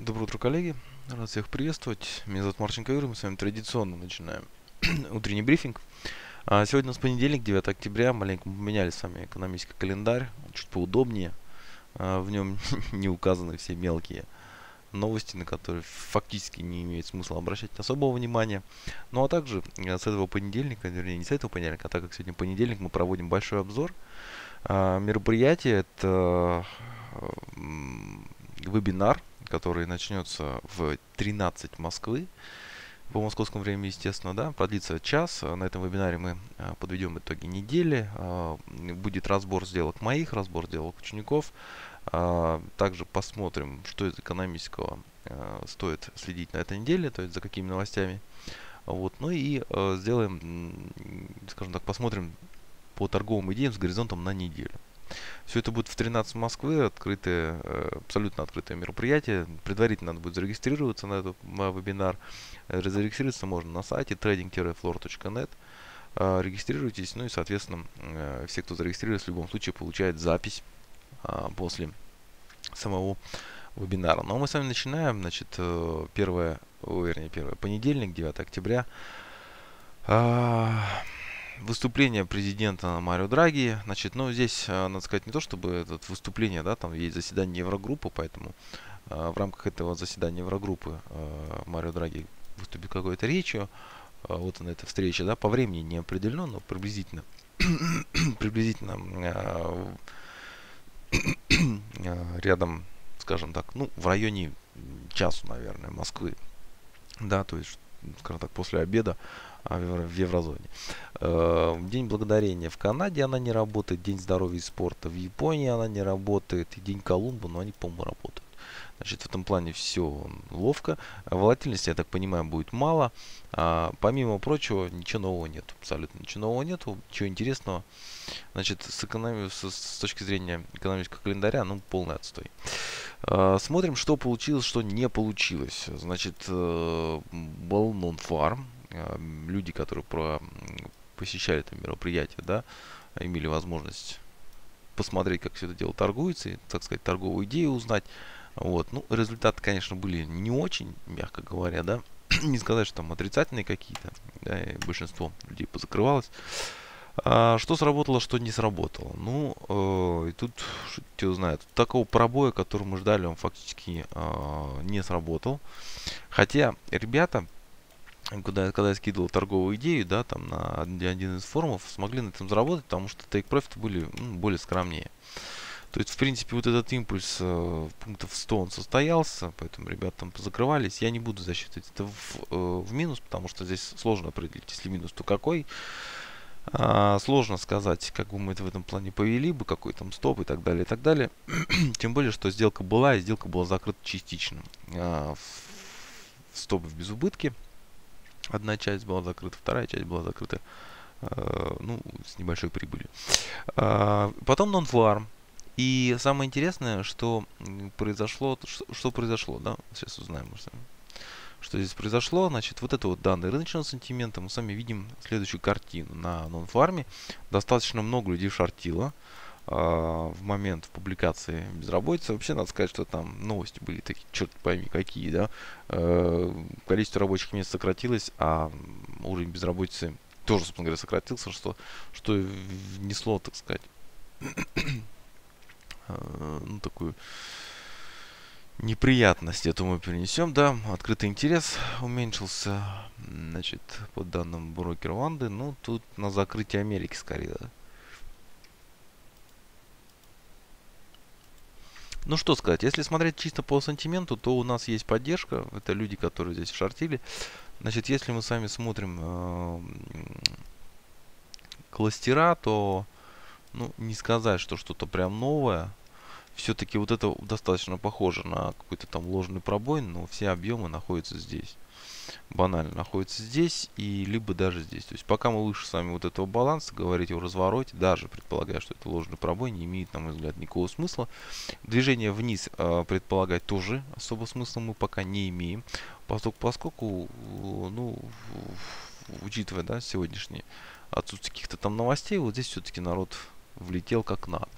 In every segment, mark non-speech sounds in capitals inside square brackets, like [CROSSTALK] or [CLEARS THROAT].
Доброе утро, коллеги. Рад всех приветствовать. Меня зовут Марченко Юрий. Мы с вами традиционно начинаем [CLEARS THROAT] утренний брифинг. А сегодня у нас понедельник, 9 октября. Маленько поменяли с вами экономический календарь. Чуть поудобнее. А, в нем [LAUGHS] не указаны все мелкие новости, на которые фактически не имеет смысла обращать особого внимания. Ну а также э, с этого понедельника, вернее не с этого понедельника, а так как сегодня понедельник, мы проводим большой обзор а, мероприятия. Это вебинар, который начнется в 13 Москвы, по московскому времени, естественно, да, продлится час. На этом вебинаре мы а, подведем итоги недели. А, будет разбор сделок моих, разбор сделок учеников. А, также посмотрим, что из экономического стоит следить на этой неделе, то есть за какими новостями. Вот. Ну и сделаем, скажем так, посмотрим по торговым идеям с горизонтом на неделю. Все это будет в 13 Москвы, открытое, э, абсолютно открытое мероприятие. Предварительно надо будет зарегистрироваться на этот вебинар. Э, зарегистрироваться можно на сайте trading-floor.net. Э, регистрируйтесь, ну и, соответственно, все, кто зарегистрируется, в любом случае получает запись после самого вебинара. Но ну, а мы с вами начинаем, значит, первое, вернее, первое, понедельник, 9 октября. Выступление президента Марио Драги. Значит, ну, здесь, э, надо сказать, не то, чтобы это выступление, да, там есть заседание Еврогруппы, поэтому э, в рамках этого заседания Еврогруппы э, Марио Драги выступит какой-то речью. Э, вот она, эта встреча, да, по времени не определено, но приблизительно, [COUGHS] приблизительно э, [COUGHS] э, рядом, скажем так, ну, в районе часу, наверное, Москвы. Да, то есть, скажем так, после обеда а, в еврозоне. Э, день благодарения в Канаде она не работает, День здоровья и спорта в Японии она не работает, и День Колумба, но они, по-моему, работают. Значит, в этом плане все ловко. Волатильности, я так понимаю, будет мало. А, помимо прочего, ничего нового нет. Абсолютно ничего нового нет. Ничего интересного. Значит, с, экономи... с, с точки зрения экономического календаря, ну, полный отстой. А, смотрим, что получилось, что не получилось. Значит, э, был non-farm. А, люди, которые про, посещали это мероприятие, да, имели возможность посмотреть, как все это дело торгуется, и, так сказать, торговую идею узнать. Вот. Ну, результаты, конечно, были не очень, мягко говоря, да. [CLEARS THROAT] не сказать, что там отрицательные какие-то, да, и большинство людей позакрывалось. А, что сработало, что не сработало? Ну, э, и тут, что знает, такого пробоя, который мы ждали, он фактически э, не сработал. Хотя ребята куда, когда я скидывал торговую идею, да, там на один из форумов, смогли на этом заработать, потому что profit были ну, более скромнее. То есть, в принципе, вот этот импульс э, пунктов 100 он состоялся, поэтому ребята там закрывались. Я не буду засчитывать это в, э, в минус, потому что здесь сложно определить, если минус, то какой. А, сложно сказать, как бы мы это в этом плане повели бы, какой там стоп и так далее, и так далее. [CLEARS THROAT] Тем более, что сделка была, и сделка была закрыта частично. А, в, стоп в безубытке. Одна часть была закрыта, вторая часть была закрыта, э, ну, с небольшой прибылью. Э, потом non-farm. И самое интересное, что произошло, что, что произошло, да, сейчас узнаем сами. Что здесь произошло, значит, вот это вот данные рыночного сантимента, мы сами видим следующую картину. На нон-фарме достаточно много людей шортило, а, в момент публикации безработицы. Вообще, надо сказать, что там новости были такие, черт пойми, какие, да. Э, количество рабочих мест сократилось, а уровень безработицы тоже, собственно говоря, сократился, что, что внесло, так сказать, э, ну, такую неприятность эту мы перенесем, да, открытый интерес уменьшился, значит, по данным брокера Ванды, ну, тут на закрытие Америки скорее, да. Ну что сказать, если смотреть чисто по сантименту, то у нас есть поддержка. Это люди, которые здесь шортили. Значит, если мы с вами смотрим э, кластера, то ну, не сказать, что что-то прям новое. Все-таки вот это достаточно похоже на какой-то там ложный пробой, но все объемы находятся здесь банально находится здесь и либо даже здесь. То есть пока мы выше с вами вот этого баланса, говорить о развороте, даже предполагая, что это ложный пробой, не имеет, на мой взгляд, никакого смысла. Движение вниз э, предполагать тоже особо смысла мы пока не имеем, поскольку, поскольку ну, учитывая да, сегодняшнее отсутствие каких-то там новостей, вот здесь все-таки народ влетел как надо.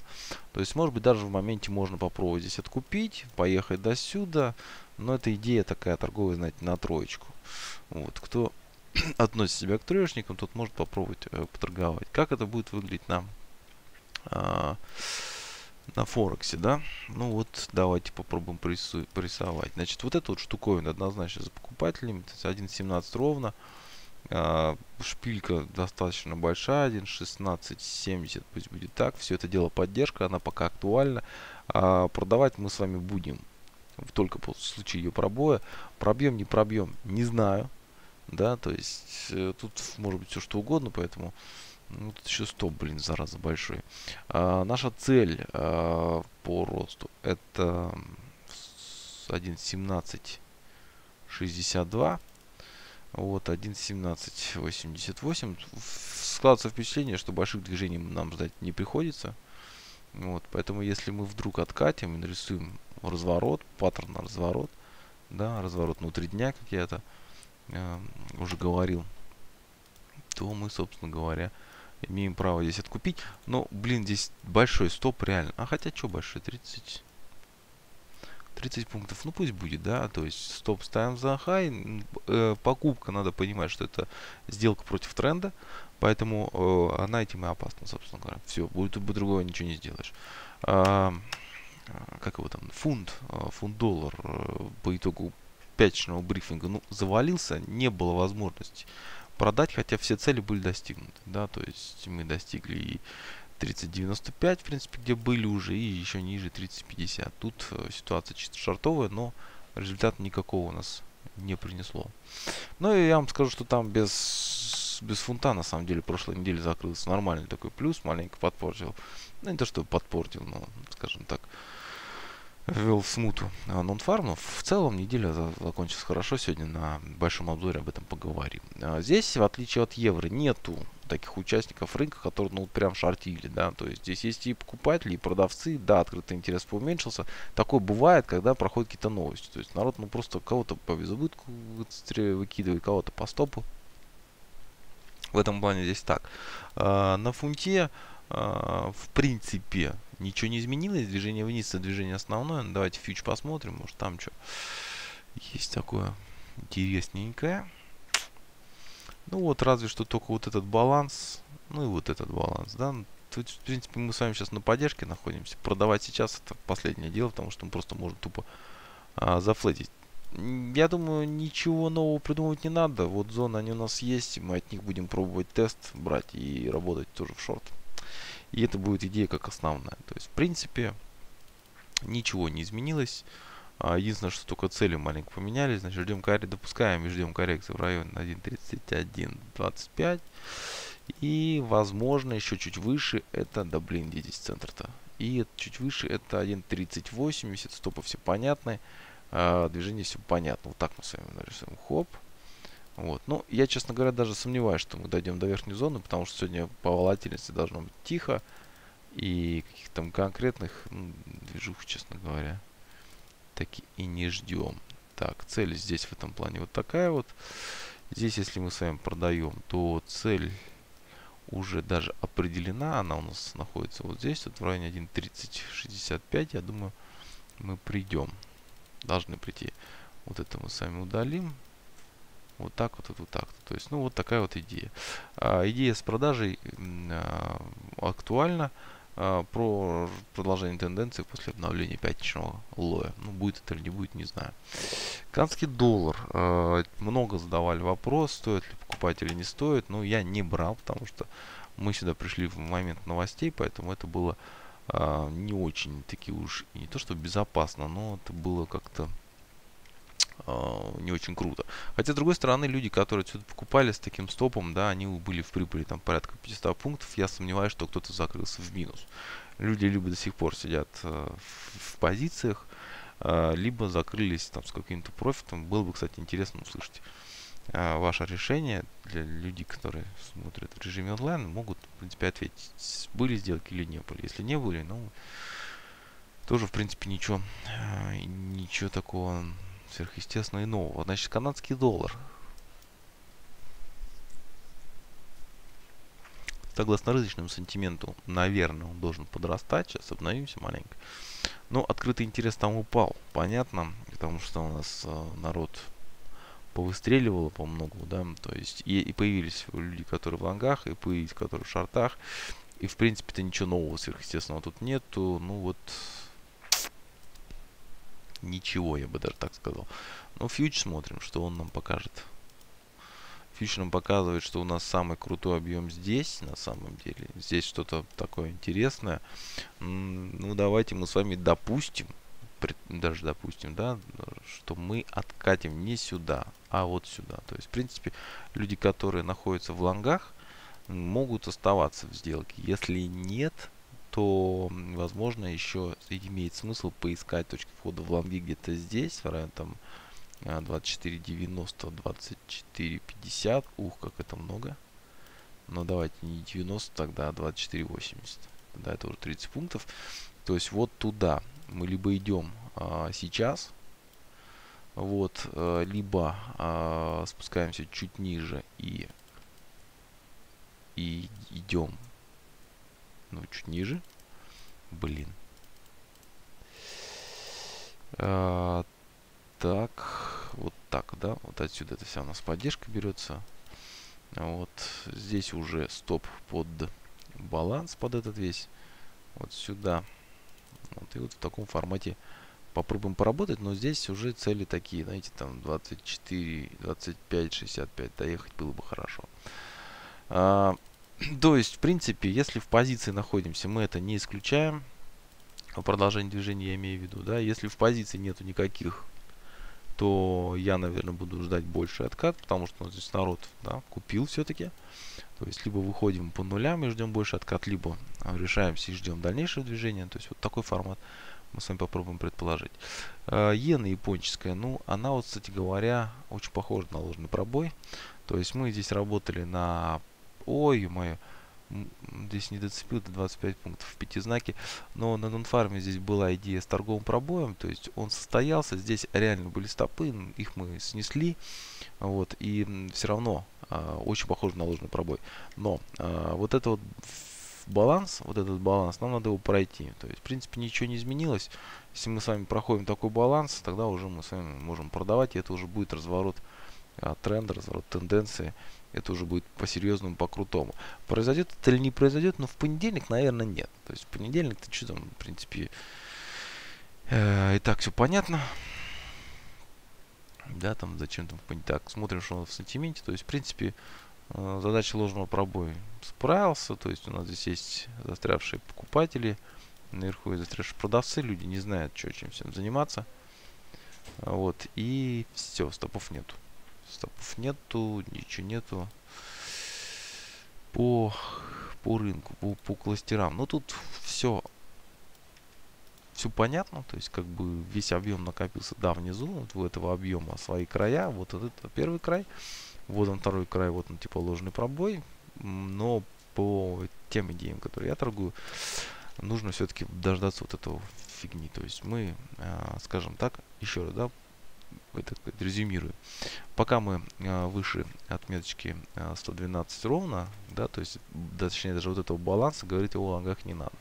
То есть, может быть, даже в моменте можно попробовать здесь откупить, поехать до сюда, но это идея такая торговая, знаете, на троечку. Вот, кто [CLEARS THROAT] относит себя к троечникам, тот может попробовать э, поторговать. Как это будет выглядеть на, э, на Форексе, да? Ну вот, давайте попробуем порисовать. Значит, вот эта вот штуковина однозначно за покупателями, то есть 1.17 ровно. Э, шпилька достаточно большая, 1.1670, пусть будет так. Все это дело поддержка, она пока актуальна. А продавать мы с вами будем только по случаю ее пробоя. Пробьем, не пробьем, не знаю. Да, то есть э, тут может быть все что угодно, поэтому ну, тут еще стоп, блин, зараза большой. А, наша цель а, по росту это 1.1762. Вот, 1.1788. Складывается впечатление, что больших движений нам ждать не приходится. Вот, поэтому если мы вдруг откатим и нарисуем разворот, паттерн на разворот, да, разворот внутри дня, как я это э, уже говорил, то мы, собственно говоря, имеем право здесь откупить. Но, блин, здесь большой стоп реально. А хотя что большой? 30... 30 пунктов, ну пусть будет, да, то есть стоп ставим за хай, э, покупка, надо понимать, что это сделка против тренда, поэтому э, она этим и опасна, собственно говоря. Все, будет другого ничего не сделаешь. А, как его там, фунт, а, фунт-доллар э, по итогу пятничного брифинга, ну, завалился, не было возможности продать, хотя все цели были достигнуты, да, то есть мы достигли и 30.95, в принципе, где были уже, и еще ниже 30.50. Тут э, ситуация чисто шартовая, но результат никакого у нас не принесло. Ну и я вам скажу, что там без, без фунта, на самом деле, прошлой неделе закрылся нормальный такой плюс, маленько подпортил. Ну не то, что подпортил, но, скажем так, ввел в смуту нон-фарм, но в целом неделя закончилась хорошо. Сегодня на большом обзоре об этом поговорим. А здесь, в отличие от евро, нету таких участников рынка, которые, ну, прям шортили, да, то есть здесь есть и покупатели, и продавцы, да, открытый интерес поуменьшился. Такое бывает, когда проходят какие-то новости, то есть народ, ну, просто кого-то по безубытку выкидывает, кого-то по стопу. В этом плане здесь так. А, на фунте, а, в принципе, ничего не изменилось, движение вниз, движение основное. Ну, давайте фьюч посмотрим, может там что есть такое интересненькое. Ну вот, разве что только вот этот баланс, ну и вот этот баланс, да. Тут, в принципе, мы с вами сейчас на поддержке находимся. Продавать сейчас это последнее дело, потому что мы просто можем тупо а, зафлетить. Я думаю, ничего нового придумывать не надо. Вот зоны, они у нас есть, мы от них будем пробовать тест брать и работать тоже в шорт. И это будет идея как основная. То есть, в принципе, ничего не изменилось. А, единственное, что только цели маленько поменялись. Значит, ждем коррекции, допускаем и ждем коррекции в районе 1.31.25. И, возможно, еще чуть выше это, да блин, где здесь центр-то? И чуть выше это 1.3080, стопы все понятны. А, движение все понятно. Вот так мы с вами нарисуем. Хоп. Вот. Ну, я, честно говоря, даже сомневаюсь, что мы дойдем до верхней зоны, потому что сегодня по волатильности должно быть тихо. И каких-то там конкретных ну, движух, честно говоря, таки и не ждем. Так, цель здесь в этом плане вот такая вот. Здесь, если мы с вами продаем, то цель уже даже определена. Она у нас находится вот здесь, вот в районе 1.3065. Я думаю, мы придем. Должны прийти. Вот это мы с вами удалим. Вот так вот, вот так. То есть, ну, вот такая вот идея. А, идея с продажей а, актуальна. А, про продолжение тенденции после обновления пятничного лоя. Ну, будет это или не будет, не знаю. Канадский доллар. А, много задавали вопрос, стоит ли покупать или не стоит. Но я не брал, потому что мы сюда пришли в момент новостей, поэтому это было а, не очень таки уж, не то что безопасно, но это было как-то не очень круто. Хотя, с другой стороны, люди, которые сюда покупали с таким стопом, да, они были в прибыли там порядка 500 пунктов. Я сомневаюсь, что кто-то закрылся в минус. Люди либо до сих пор сидят э, в, позициях, э, либо закрылись там с каким-то профитом. Было бы, кстати, интересно услышать э, ваше решение для людей, которые смотрят в режиме онлайн, могут, в принципе, ответить, были сделки или не были. Если не были, ну, тоже, в принципе, ничего, ничего такого сверхъестественно нового. Значит, канадский доллар. согласно рыночному сантименту, наверное, он должен подрастать. Сейчас обновимся маленько. Но открытый интерес там упал, понятно, потому что у нас э, народ повыстреливало по многу, да, то есть и, и появились люди, которые в лонгах, и появились, которые в шартах, и в принципе-то ничего нового сверхъестественного тут нету, ну вот ничего, я бы даже так сказал. Но фьюч смотрим, что он нам покажет. Фьюч нам показывает, что у нас самый крутой объем здесь, на самом деле. Здесь что-то такое интересное. Ну, давайте мы с вами допустим, даже допустим, да, что мы откатим не сюда, а вот сюда. То есть, в принципе, люди, которые находятся в лонгах, могут оставаться в сделке. Если нет, то, возможно, еще имеет смысл поискать точки входа в лонги где-то здесь, в районе там 24.90, 24.50. Ух, как это много. Но давайте не 90, тогда 24.80. Тогда это уже 30 пунктов. То есть вот туда мы либо идем а, сейчас, вот, а, либо а, спускаемся чуть ниже и и идем ну чуть ниже. Блин. А, так вот так да? Вот отсюда это вся у нас поддержка берется. Вот здесь уже стоп под баланс под этот весь. Вот сюда. Вот, и вот в таком формате попробуем поработать, но здесь уже цели такие, знаете, там 24, 25, 65 доехать было бы хорошо. А, [CLEARS THROAT] то есть, в принципе, если в позиции находимся, мы это не исключаем. Продолжение движения я имею в виду, да. Если в позиции нету никаких, то я, наверное, буду ждать больше откат, потому что ну, здесь народ, да, купил все-таки. То есть, либо выходим по нулям и ждем больше откат, либо а, решаемся и ждем дальнейшего движения. То есть, вот такой формат мы с вами попробуем предположить. А, иена японческая, ну, она вот, кстати говоря, очень похожа на ложный пробой. То есть, мы здесь работали на... Ой, мое здесь не доцепил до 25 пунктов в пятизнаке, но на нонфарме здесь была идея с торговым пробоем, то есть он состоялся, здесь реально были стопы, их мы снесли, вот, и все равно а, очень похоже на ложный пробой. Но а, вот это вот баланс, вот этот баланс, нам надо его пройти. То есть, в принципе, ничего не изменилось. Если мы с вами проходим такой баланс, тогда уже мы с вами можем продавать, и это уже будет разворот а, тренда, разворот тенденции. Это уже будет по-серьезному, по-крутому. Произойдет это или не произойдет, но в понедельник, наверное, нет. То есть в понедельник ты что там, в принципе, э, и так все понятно. Да, там зачем там так, смотрим, что он в сантименте, то есть, в принципе, э, задача ложного пробоя справился, то есть у нас здесь есть застрявшие покупатели, наверху и застрявшие продавцы, люди не знают, что чем всем заниматься, вот, и все, стопов нету, стопов нету, ничего нету. По, по рынку, по, по кластерам, ну тут все все понятно, то есть как бы весь объем накопился, да, внизу, вот у этого объема свои края, вот это первый край, вот он второй край, вот он типа ложный пробой, но по тем идеям, которые я торгую, нужно все-таки дождаться вот этого фигни, то есть мы, э, скажем так, еще раз, да, это резюмирую. Пока мы э, выше отметочки э, 112 ровно, да, то есть, да, точнее даже вот этого баланса говорить о лонгах не надо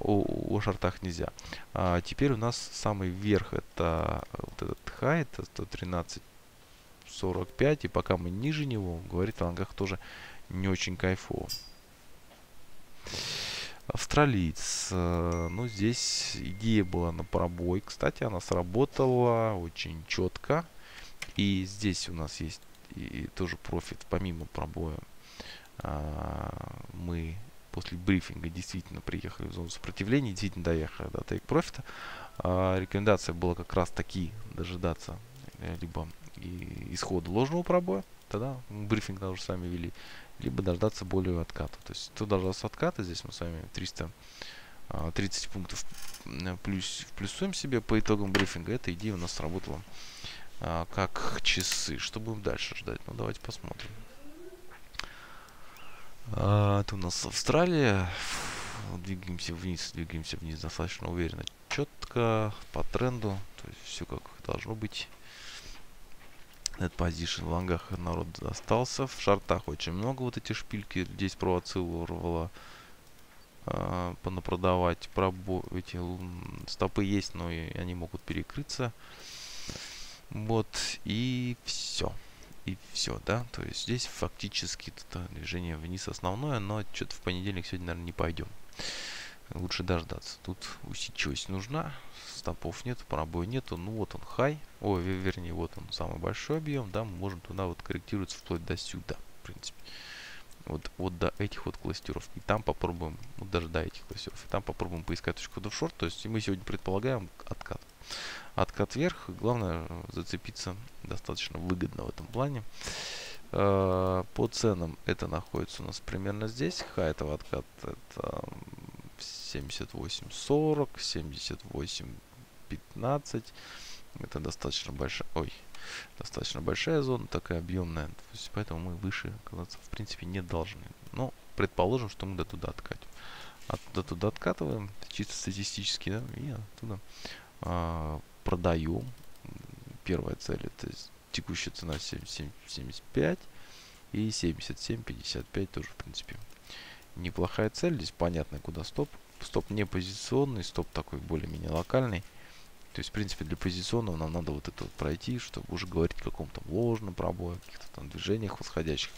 о, о шартах нельзя. А теперь у нас самый верх это вот этот хай, это 113.45, и пока мы ниже него, говорит о лонгах тоже не очень кайфово. Австралиец. Э, ну, здесь идея была на пробой. Кстати, она сработала очень четко. И здесь у нас есть и тоже профит помимо пробоя. А, мы после брифинга действительно приехали в зону сопротивления, действительно доехали до тейк профита. А, рекомендация была как раз таки дожидаться э, либо исхода ложного пробоя, тогда брифинг даже сами вели, либо дождаться более отката. То есть кто дождался отката, здесь мы с вами 300 30 а, пунктов плюс, плюсуем себе по итогам брифинга. Эта идея у нас сработала а, как часы. Что будем дальше ждать? Ну, давайте посмотрим. А, это у нас Австралия. Двигаемся вниз, двигаемся вниз достаточно уверенно, четко, по тренду. То есть все как должно быть. Net Position в лонгах народ остался. В шартах очень много вот эти шпильки здесь провоцировало э, понапродавать. Пробо эти стопы есть, но и они могут перекрыться. Вот, и все. И все, да. То есть здесь фактически это движение вниз основное, но что-то в понедельник сегодня, наверное, не пойдем. Лучше дождаться. Тут усидчивость нужна. Стопов нет, пробоя нету. Ну вот он хай. О, вернее, вот он самый большой объем. Да, мы можем туда вот корректироваться вплоть до сюда, в принципе. Вот, вот до этих вот кластеров. И там попробуем, вот даже до этих кластеров. И там попробуем поискать точку в шорт. То есть мы сегодня предполагаем откат откат вверх. Главное зацепиться достаточно выгодно в этом плане. Э, по ценам это находится у нас примерно здесь. Хай этого отката это 78.40, 78.15. Это достаточно большая, ой, достаточно большая зона, такая объемная. поэтому мы выше оказаться в принципе не должны. Но предположим, что мы до туда откатим. Оттуда туда откатываем, чисто статистически, да, и оттуда а, продаем. Первая цель это текущая цена 77.75 и 77.55 тоже в принципе неплохая цель. Здесь понятно куда стоп. Стоп не позиционный, стоп такой более-менее локальный. То есть, в принципе, для позиционного нам надо вот это вот пройти, чтобы уже говорить о каком-то ложном пробое, каких-то там движениях восходящих.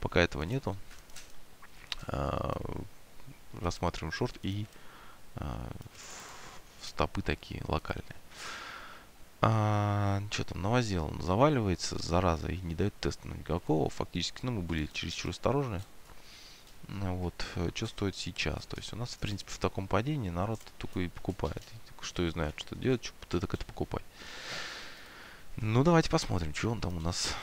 Пока этого нету. А, рассматриваем шорт и а, стопы такие локальные. А, что там, навозил, он заваливается, зараза, и не дает теста никакого. Фактически, ну, мы были чересчур осторожны. Вот, что стоит сейчас? То есть у нас, в принципе, в таком падении народ только и покупает. Что и знает, что делать, что так это покупать. Ну, давайте посмотрим, что он там у нас...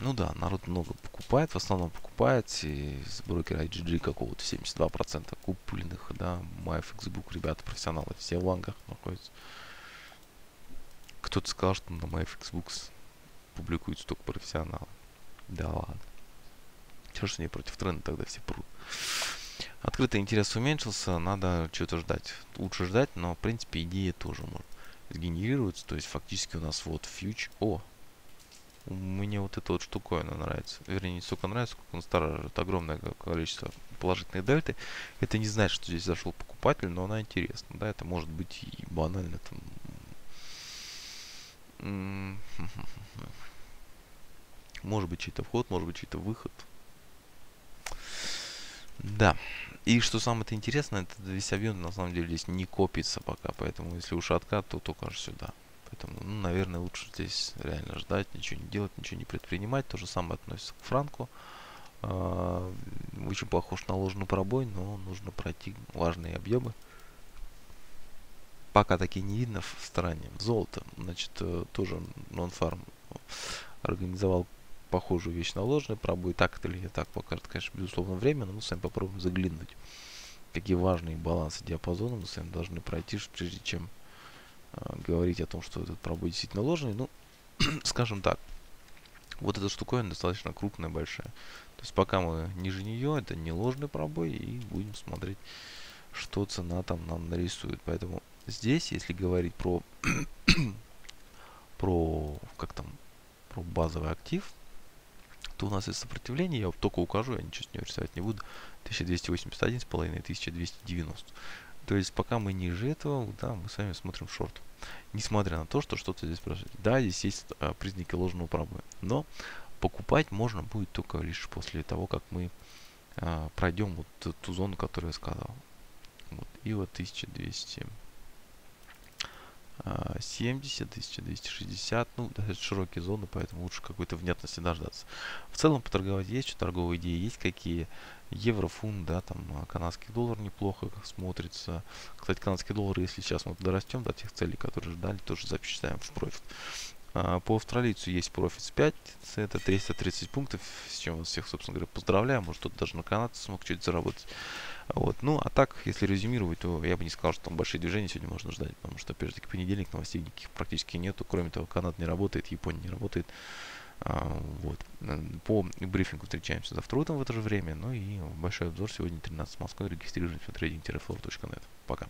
Ну да, народ много покупает, в основном покупает и с брокера IGG какого-то 72% купленных, да, MyFXBook, ребята, профессионалы, все в лангах находятся. Кто-то сказал, что на MyFXBooks публикуются только профессионалы. Да ладно. Чего ж они против тренда тогда все прут? Открытый интерес уменьшился, надо что-то ждать. Лучше ждать, но в принципе идея тоже может сгенерироваться. То есть фактически у нас вот фьюч... О! Мне вот эта вот штуковина нравится. Вернее, не столько нравится, сколько настораживает. Огромное количество положительных дельты. Это не значит, что здесь зашел покупатель, но она интересна. Да, это может быть и банально там [LAUGHS] может быть чей-то вход, может быть чей-то выход. Да. И что самое-то интересное, это весь объем на самом деле здесь не копится пока. Поэтому если уж откат, то только аж сюда. Поэтому, ну, наверное, лучше здесь реально ждать, ничего не делать, ничего не предпринимать. То же самое относится к Франку. А, очень похож на ложный пробой, но нужно пройти важные объемы пока такие не видно в стороне. Золото, значит, э, тоже нон-фарм организовал похожую вещь на ложный пробой. Так это или не так, покажет, конечно, безусловно, время, но мы с вами попробуем заглянуть. Какие важные балансы диапазона мы с вами должны пройти, прежде чем э, говорить о том, что этот пробой действительно ложный. Ну, [CLEARS THROAT] скажем так, вот эта штуковина достаточно крупная, большая. То есть пока мы ниже нее, это не ложный пробой, и будем смотреть, что цена там нам нарисует. Поэтому здесь, если говорить про [CLEARS THROAT] про как там про базовый актив, у нас есть сопротивление, я только укажу, я ничего с него рисовать не буду, 1281 с половиной 1290. То есть пока мы ниже этого, да, мы с вами смотрим шорт. Несмотря на то, что что-то здесь происходит. Да, здесь есть а, признаки ложного пробоя. Но покупать можно будет только лишь после того, как мы а, пройдем вот ту, ту зону, которую я сказал. Вот. И вот 1200 70, 1260, ну, это широкие зоны, поэтому лучше какой-то внятности дождаться. В целом поторговать есть, что торговые идеи есть какие. Евро, фунт, да, там а, канадский доллар неплохо смотрится. Кстати, канадский доллар, если сейчас мы дорастем до тех целей, которые ждали, тоже запечатаем в профит. А, по австралийцу есть профит с 5, это 330 пунктов, с чем вас всех, собственно говоря, поздравляю. Может, кто-то даже на канадце смог чуть заработать. Вот. Ну, а так, если резюмировать, то я бы не сказал, что там большие движения сегодня можно ждать, потому что, опять же таки, понедельник новостей никаких практически нету. Кроме того, Канада не работает, Япония не работает. А, вот. По брифингу встречаемся завтра утром в это же время. Ну и большой обзор сегодня 13 Москвы. Регистрируйтесь на trading-floor.net. Пока.